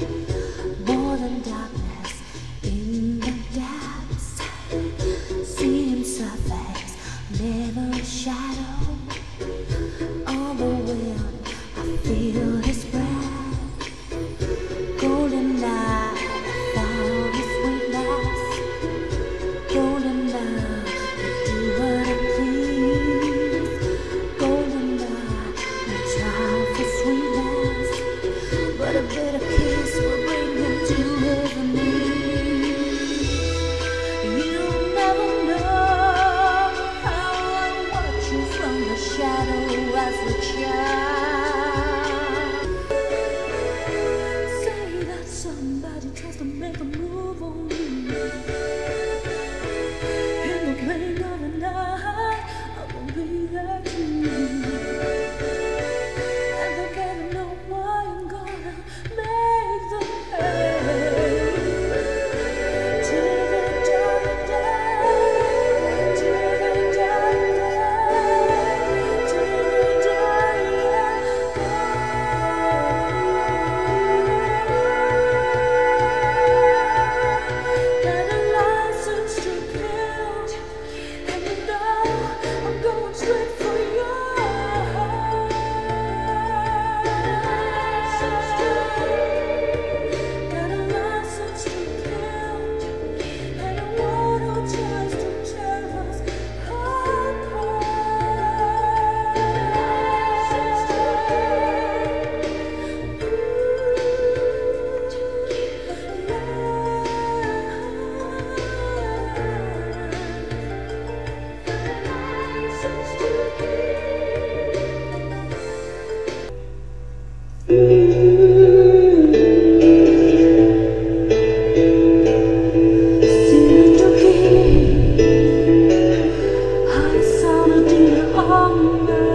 More than darkness in the depths. See him surface, never a shadow. All the wind I feel. Senhor.